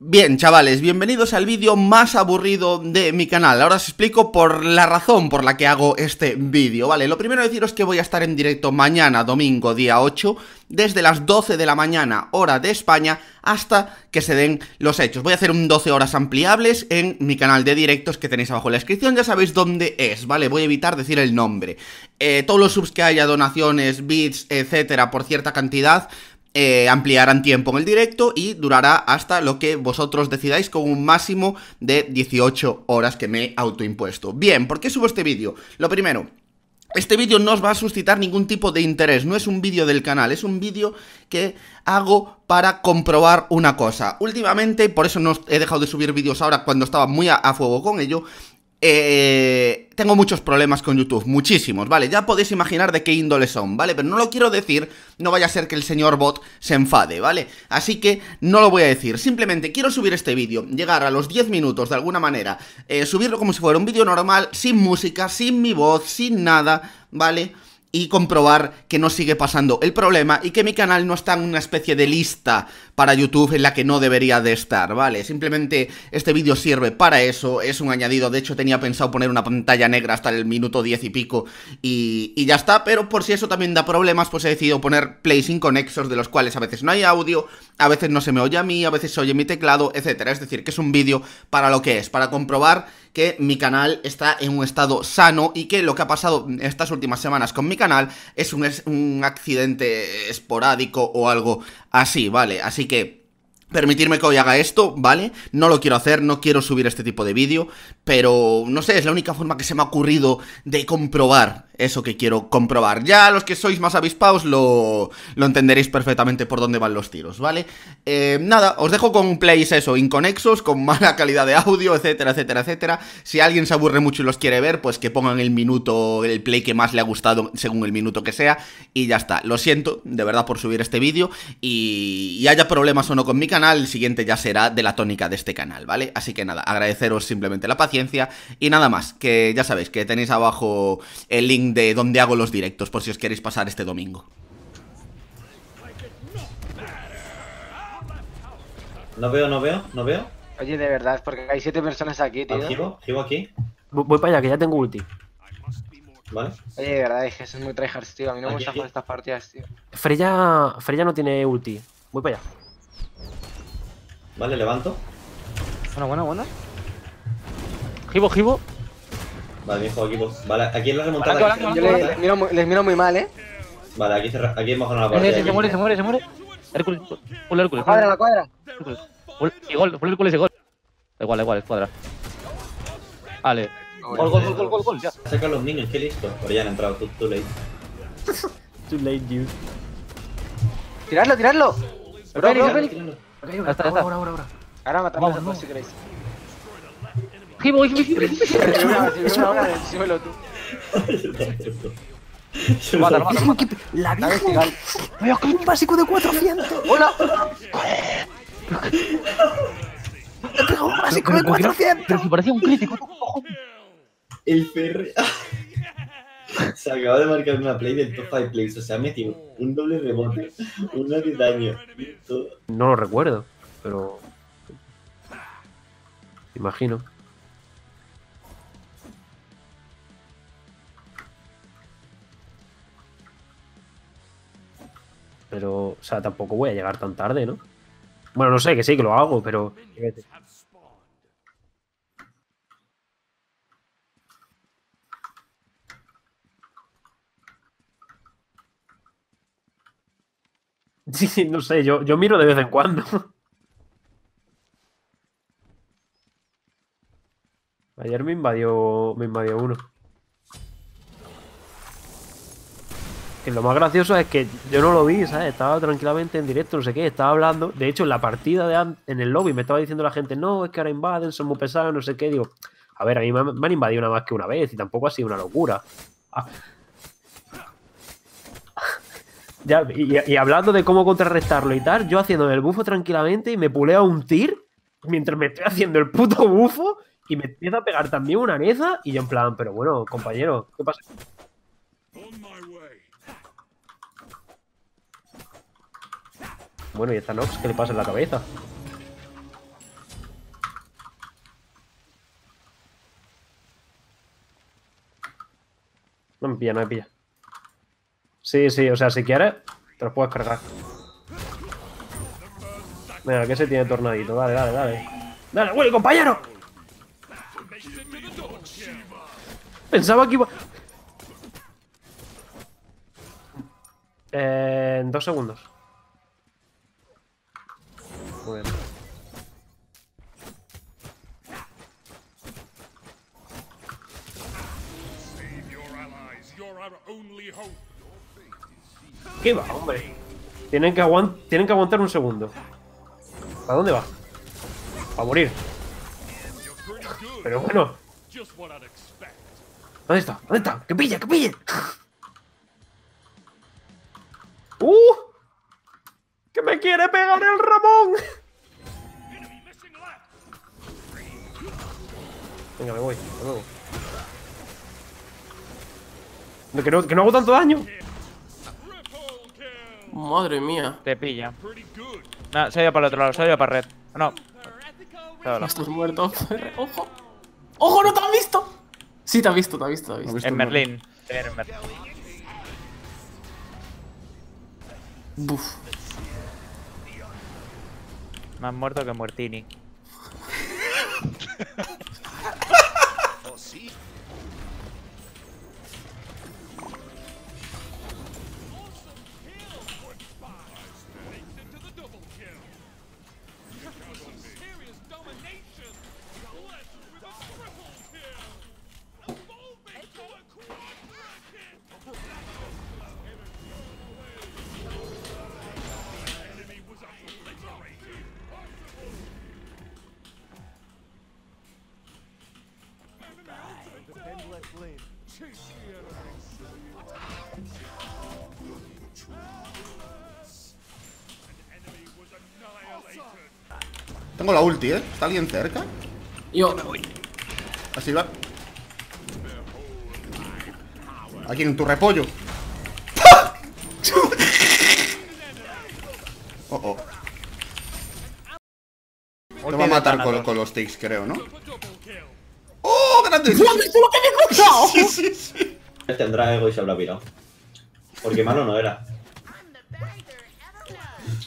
Bien, chavales, bienvenidos al vídeo más aburrido de mi canal. Ahora os explico por la razón por la que hago este vídeo, ¿vale? Lo primero deciros que voy a estar en directo mañana, domingo, día 8, desde las 12 de la mañana, hora de España, hasta que se den los hechos. Voy a hacer un 12 horas ampliables en mi canal de directos que tenéis abajo en la descripción, ya sabéis dónde es, ¿vale? Voy a evitar decir el nombre. Eh, todos los subs que haya, donaciones, bits, etcétera, por cierta cantidad, eh, ampliarán tiempo en el directo y durará hasta lo que vosotros decidáis con un máximo de 18 horas que me he autoimpuesto. Bien, ¿por qué subo este vídeo? Lo primero, este vídeo no os va a suscitar ningún tipo de interés, no es un vídeo del canal, es un vídeo que hago para comprobar una cosa. Últimamente, por eso no he dejado de subir vídeos ahora cuando estaba muy a, a fuego con ello, eh, tengo muchos problemas con YouTube, muchísimos, ¿vale? Ya podéis imaginar de qué índole son, ¿vale? Pero no lo quiero decir, no vaya a ser que el señor bot se enfade, ¿vale? Así que no lo voy a decir, simplemente quiero subir este vídeo, llegar a los 10 minutos de alguna manera, eh, subirlo como si fuera un vídeo normal, sin música, sin mi voz, sin nada, ¿vale? Y comprobar que no sigue pasando el problema y que mi canal no está en una especie de lista para YouTube en la que no debería de estar, ¿vale? Simplemente este vídeo sirve para eso, es un añadido, de hecho tenía pensado poner una pantalla negra hasta el minuto 10 y pico y, ya está, pero por si eso también da problemas, pues he decidido poner play sin conexos de los cuales a veces no hay audio, a veces no se me oye a mí, a veces se oye mi teclado, etcétera, es decir, que es un vídeo para lo que es, para comprobar que mi canal está en un estado sano y que lo que ha pasado estas últimas semanas con mi canal es un, accidente esporádico o algo así, ¿vale? Así que... Permitirme que hoy haga esto, ¿vale? No lo quiero hacer, no quiero subir este tipo de vídeo, pero no sé, es la única forma que se me ha ocurrido de comprobar eso que quiero comprobar. Ya los que sois más avispados lo, lo entenderéis perfectamente por dónde van los tiros, ¿vale? Eh, nada, os dejo con plays eso, inconexos, con mala calidad de audio, etcétera, etcétera, etcétera. Si alguien se aburre mucho y los quiere ver, pues que pongan el minuto, el play que más le ha gustado según el minuto que sea y ya está. Lo siento, de verdad, por subir este vídeo y, y haya problemas o no con mi canal, el siguiente ya será de la tónica de este canal, ¿vale? Así que nada, agradeceros simplemente la paciencia y nada más, que ya sabéis que tenéis abajo el link de donde hago los directos, por si os queréis pasar este domingo. No veo, no veo, no veo. Oye, de verdad, porque hay siete personas aquí, tío. Givo, givo aquí. Voy para allá, que ya tengo ulti. Vale. Oye, de verdad, es que es muy tryhards, tío. A mí no me gusta jugar estas partidas, tío. Freya, Freya no tiene ulti. Voy para allá. Vale, levanto. Bueno, bueno, bueno. Gibo, gibo. Vale, mi juego equipo. Vale, aquí en la remontada. Blanco, blanco, aquí- Yo le- les, miro, muy- les miro muy mal, ¿eh? Vale, aquí, cerra... aquí hemos ganado la Eh, partida. se aquí. muere, se muere, se muere. Hércules, ponle Hércules. La cuadra, la cuadra. Hércules. Y gol, Hércules y gol. Da igual, da igual, es cuadra. Vale. Gol, gol, gol, gol, gol, gol, ya. Saca los minions, qué listo. Pero ya han entrado, tú, tú late. Too late, dude. Tiradlo, tiradlo. Bro, bro, bro. Está, está. Ahora, ahora, ahora. Ahora matamos Vamos, a todos vamos. si queréis. Gibo, gibo, gibo, gibo. Si una, si una hora del suelo, tú. Mátalo, mátalo, mátalo. La vertical. Veo que un básico de 400. ¡Hola! Un básico de pero, pero, 400. pero si parecía un crítico. El Ferre. Se acaba de marcar una play del top 5 plays. O sea, ha metido un doble rebote, una de daño. No lo recuerdo, pero. Imagino. Pero, o sea, tampoco voy a llegar tan tarde, ¿no? Bueno, no sé, que sí, que lo hago, pero. Sí, no sé, yo, yo miro de vez en cuando. Ayer me invadió, me invadió uno. Que lo más gracioso es que yo no lo vi, ¿sabes? Estaba tranquilamente en directo, no sé qué, estaba hablando. De hecho, en la partida de en el lobby me estaba diciendo la gente, no, es que ahora invaden, son muy pesados, no sé qué. Digo, a ver, a mí me han, me han invadido nada más que una vez y tampoco ha sido una locura. Ah. Ya, y, hablando de cómo contrarrestarlo y tal, yo haciendo el bufo tranquilamente y me puleo un tir mientras me estoy haciendo el puto bufo y me empieza a pegar también una neza y yo en plan, pero bueno, compañero, ¿qué pasa? Bueno, y esta Nox, ¿qué le pasa en la cabeza? No me pilla, no me pilla. Sí, sí, o sea, si quieres, te los puedes cargar. Venga, que se tiene tornadito. Dale, dale, dale. Dale, Willy, compañero. Pensaba que iba. Eh, en dos segundos. ¿Qué hombre? Tienen que, aguantar un segundo. ¿A dónde va? A morir. Pero bueno. ¿Dónde está? ¿Dónde está? ¡Que pille, que pille! ¡Uh! ¡Que me quiere pegar el Ramón! Venga, me voy, luego. No, Que no, que no hago tanto daño. Madre mía. Te pilla. No, se ha ido para el otro lado, se ha ido para red. No. Estás muerto. ¡Ojo! ¡Ojo, no te han visto! Sí, te ha visto, te ha visto, te ha visto. En Merlín. En Merlín. Buf. Más muerto que Muertini. Tengo la ulti, ¿eh? ¿Está alguien cerca? Yo. Así va. Aquí en tu repollo. Oh, oh. Te va a matar con, con los ticks, creo, ¿no? ¡Oh, grande! ¿Tú has visto lo que me he? Sí, sí, sí. Tendrá ego y se habrá pirado. Porque malo no era.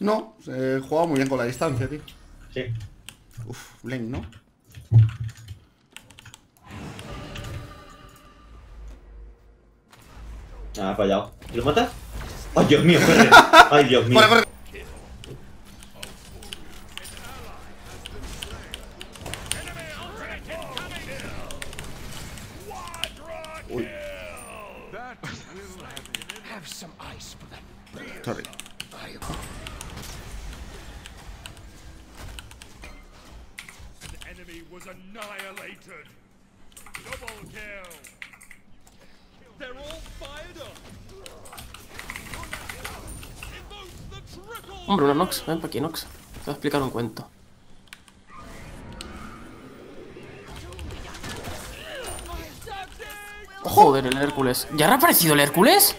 No, se jugaba muy bien con la distancia, tío. Sí. Uf, Lane, ¿no? Ah, ha fallado. ¿Y lo matas? ¡Ay, Dios mío! corre. ¡Ay, Dios mío! Corre, corre. Was annihilated. Double kill. They're all fired up. Invokes the triple. Hombre, una Nox. Ven para aquí, Nox. Te voy a explicar un cuento. Joder, el Hércules. ¿Ya ha reaparecido el Hércules?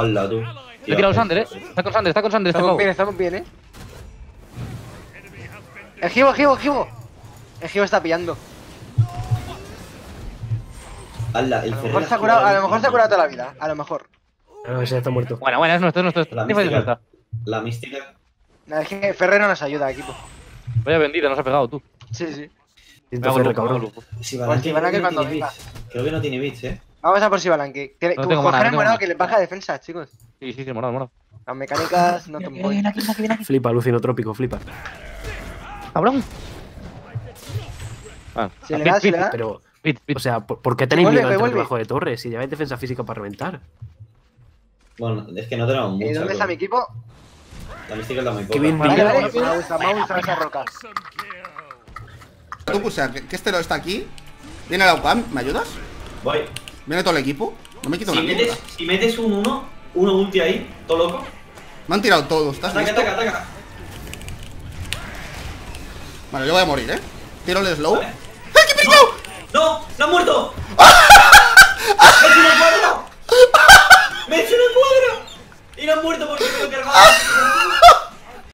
¡Hola, tú! Le he tirado Sander, eh. Está con Sander, está con Sander, está Estamos con bien, estamos bien, eh. El Givo, el Givo, el Givo. El Givo está pillando. ¡Hala! El A lo mejor se ha curado, a lo mejor se ha curado toda la vida. A lo mejor. No, ese ya está muerto. Bueno, bueno, es nuestro, es nuestro. La mística. está. La mística. Nada, es que Ferrero nos ayuda, equipo. Vaya bendita, nos ha pegado tú. Sí, sí. Siento hago ferre, lujo, me hago cabrón. Si Pues si Balanque creo, que no cuando tiene venga. bits. creo que no tiene bits, eh. Vamos a por Sibalanque. Tiene- No tengo mana, no morado mana. que le baja defensa, chicos. Sí, sí, sí, morado, morado. Las mecánicas no te voy. Flipa, alucinotrópico, flipa. ¡Cabrón! Ah, Si le da, si pit, le da. Pero, pit, pit. o sea, ¿por, por qué tenéis Vuelve, miedo vuelve. debajo de torre? Si lleváis defensa física para reventar. Bueno, es que no tenemos ¿Y mucho. dónde está mi equipo? La mística es la muy poca. Qué bien Vale, vale, gusta, me gusta esa roca. Tú, que que este no está aquí. Viene la UCAM, ¿me ayudas? Voy. Viene todo el equipo. No me quito Si metes, si metes un 1, uno ulti ahí, todo loco. Me han tirado todos, ¿estás Ataca, listo? ataca, ataca. Vale, yo voy a morir, ¿eh? Tiro el slow. Vale. ¡Ay, qué picado! ¡No! ¡No ha muerto! ¡Me he hecho una cuadra! ¡Me he hecho una cuadra! Y no han muerto porque me lo he cargado.